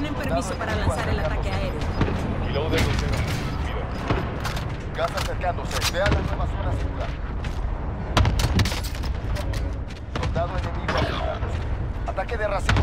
Tienen permiso para lanzar el ataque aéreo. Acercándose. La nueva zona segura. Soldado enemigo. Ataque de racimo.